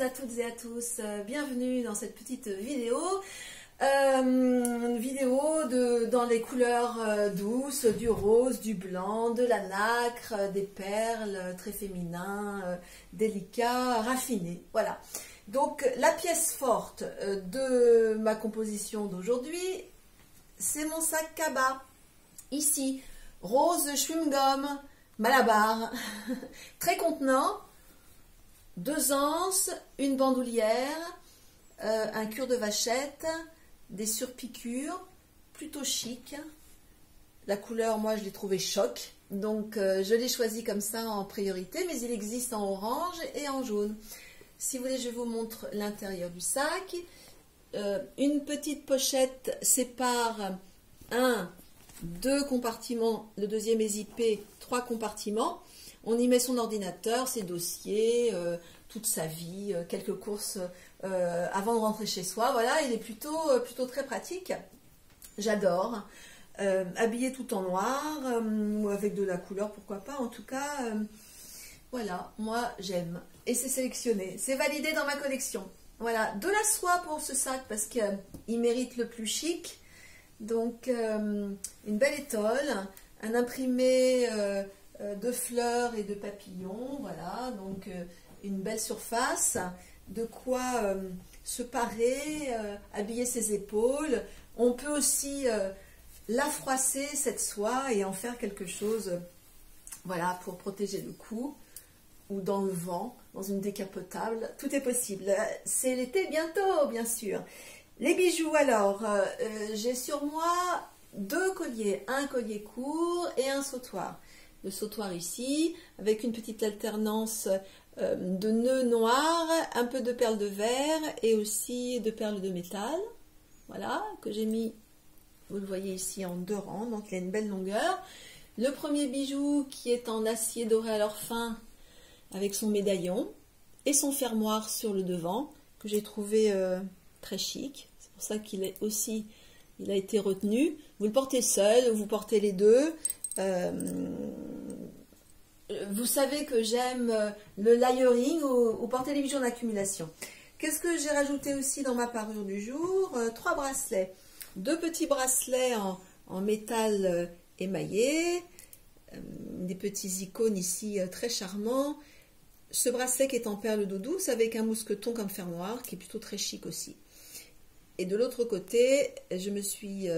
à toutes et à tous, euh, bienvenue dans cette petite vidéo. Euh, vidéo de, dans les couleurs euh, douces, du rose, du blanc, de la nacre, des perles, très féminin, délicat, raffiné. Voilà. Donc la pièce forte de ma composition d'aujourd'hui, c'est mon sac Kaba. Ici, rose chewing-gum, malabar, très contenant, deux anses, une bandoulière, euh, un cure de vachette, des surpiqûres, plutôt chic. La couleur, moi, je l'ai trouvé choc, donc euh, je l'ai choisi comme ça en priorité, mais il existe en orange et en jaune. Si vous voulez, je vous montre l'intérieur du sac. Euh, une petite pochette sépare un, deux compartiments, le deuxième est zippé, trois compartiments. On y met son ordinateur, ses dossiers, euh, toute sa vie, euh, quelques courses euh, avant de rentrer chez soi. Voilà, il est plutôt, plutôt très pratique. J'adore. habillé tout en noir ou avec de la couleur, pourquoi pas. En tout cas, voilà, moi j'aime. Et c'est sélectionné. C'est validé dans ma collection. Voilà, de la soie pour ce sac parce qu'il mérite le plus chic. Donc, une belle étole, un imprimé de fleurs et de papillons, voilà, donc euh, une belle surface, de quoi euh, se parer, habiller ses épaules. On peut aussi la froisser, cette soie, et en faire quelque chose, voilà, pour protéger le cou, ou dans le vent, dans une décapotable, tout est possible. C'est l'été bientôt, bien sûr. Les bijoux, alors, j'ai sur moi deux colliers, un collier court et un sautoir sautoir ici, avec une petite alternance euh, de nœuds noirs, un peu de perles de verre et aussi de perles de métal. Voilà, que j'ai mis, vous le voyez ici, en deux rangs, donc il a une belle longueur. Le premier bijou qui est en acier doré à leur fin, avec son médaillon, et son fermoir sur le devant, que j'ai trouvé euh, très chic. C'est pour ça qu'il est aussi, il a été retenu. Vous le portez seul, vous portez les deux. Euh, vous savez que j'aime le layering ou, porter les bijoux en accumulation. Qu'est-ce que j'ai rajouté aussi dans ma parure du jour? Euh, Trois bracelets. Deux petits bracelets en, métal euh, émaillé. des petits icônes ici très charmants. Ce bracelet qui est en perle d'eau douce avec un mousqueton comme fermoir qui est plutôt très chic aussi. Et de l'autre côté, je me suis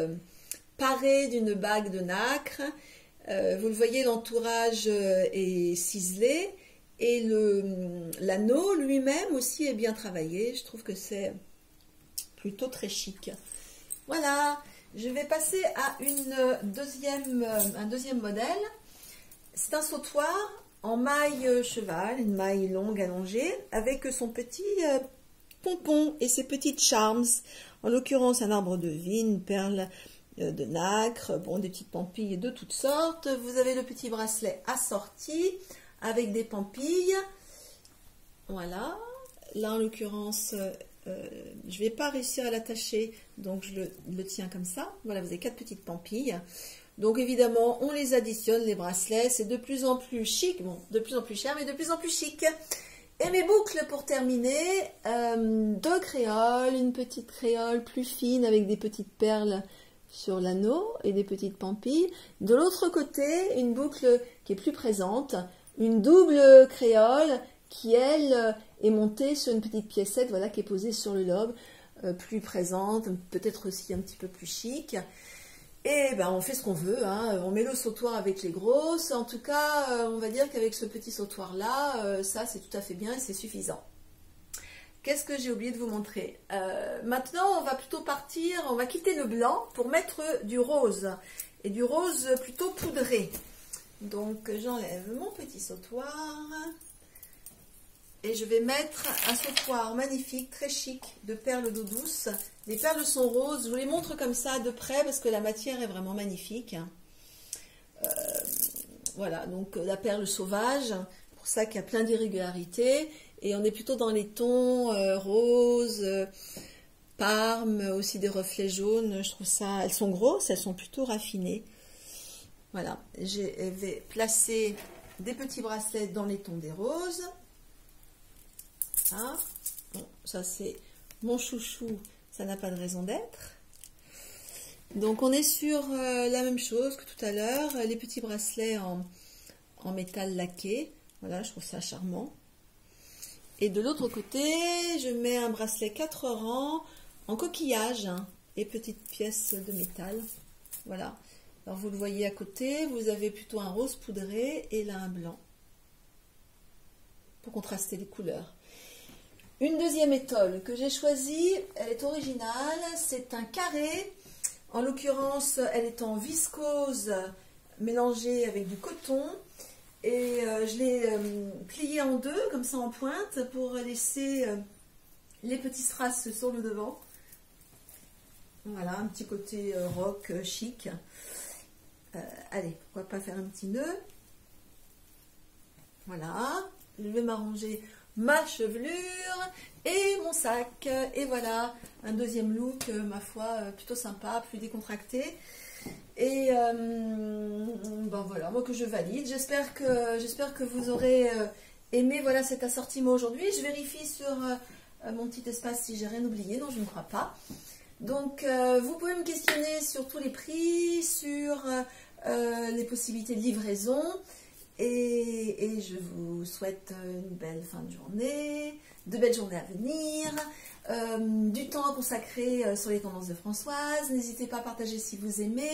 parée d'une bague de nacre euh, vous le voyez, l'entourage euh, est ciselé et l'anneau lui-même aussi est bien travaillé. Je trouve que c'est plutôt très chic. Voilà, je vais passer à deuxième, un deuxième modèle. C'est un sautoir en maille cheval, une maille longue allongée, avec son petit euh, pompon et ses petites charms. En l'occurrence, un arbre de vigne, perle euh, de nacre, bon, des petites pampilles de toutes sortes. Vous avez le petit bracelet assorti avec des pampilles. Voilà. Là, en l'occurrence, euh, je ne vais pas réussir à l'attacher, donc je le, tiens comme ça. Voilà, vous avez quatre petites pampilles. Donc évidemment, on les additionne, les bracelets. C'est de plus en plus chic, bon, de plus en plus cher, mais de plus en plus chic. Et mes boucles pour terminer, euh, deux créoles, une petite créole plus fine avec des petites perles sur l'anneau et des petites pampilles. De l'autre côté, une boucle qui est plus présente, une double créole qui, elle, est montée sur une petite piécette voilà, qui est posée sur le lobe, euh, plus présente, peut-être aussi un petit peu plus chic. Et ben, on fait ce qu'on veut, hein. on met le sautoir avec les grosses. En tout cas, euh, on va dire qu'avec ce petit sautoir-là, euh, ça c'est tout à fait bien et c'est suffisant. Qu'est-ce que j'ai oublié de vous montrer? Euh, Maintenant, on va plutôt partir, on va quitter le blanc pour mettre du rose. Et du rose plutôt poudré. Donc, j'enlève mon petit sautoir. Et je vais mettre un sautoir magnifique, très chic, de perles d'eau douce. Les perles sont roses. Je vous les montre comme ça de près parce que la matière est vraiment magnifique. Euh, voilà, donc la perle sauvage. Pour ça qu'il y a plein d'irrégularités. Et on est plutôt dans les tons euh, roses, euh, parme, aussi des reflets jaunes. Je trouve ça, elles sont grosses, elles sont plutôt raffinées. Voilà, je vais placer des petits bracelets dans les tons des roses. ça c'est mon chouchou, ça n'a pas de raison d'être. Donc on est sur euh, la même chose que tout à l'heure, les petits bracelets en, métal laqué. Voilà, je trouve ça charmant. Et de l'autre côté, je mets un bracelet 4 rangs en coquillage hein, et petites pièces de métal. Voilà. Alors vous le voyez à côté, vous avez plutôt un rose poudré et là un blanc pour contraster les couleurs. Une deuxième étole que j'ai choisie, elle est originale, c'est un carré. En l'occurrence, elle est en viscose mélangée avec du coton. Et euh, je l'ai euh, en deux, comme ça en pointe, pour laisser euh, les petits strass sur le devant. Voilà, un petit côté rock chic. allez, pourquoi pas faire un petit nœud. Voilà, je vais m'arranger ma chevelure et mon sac. Et voilà, un deuxième look, euh, ma foi, euh, plutôt sympa, plus décontracté. Et euh, ben voilà, moi que je valide. J'espère que, j'espère que vous aurez aimé voilà, cet assortiment aujourd'hui. Je vérifie sur mon petit espace si j'ai rien oublié. Non, je ne crois pas. Donc, vous pouvez me questionner sur tous les prix, sur les possibilités de livraison. Et, je vous souhaite une belle fin de journée, de belles journées à venir, euh, du temps à consacrer euh, sur les tendances de Françoise. N'hésitez pas à partager si vous aimez.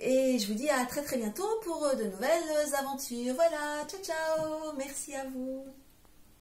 Et je vous dis à très très bientôt pour de nouvelles aventures. Voilà, ciao ciao, merci à vous.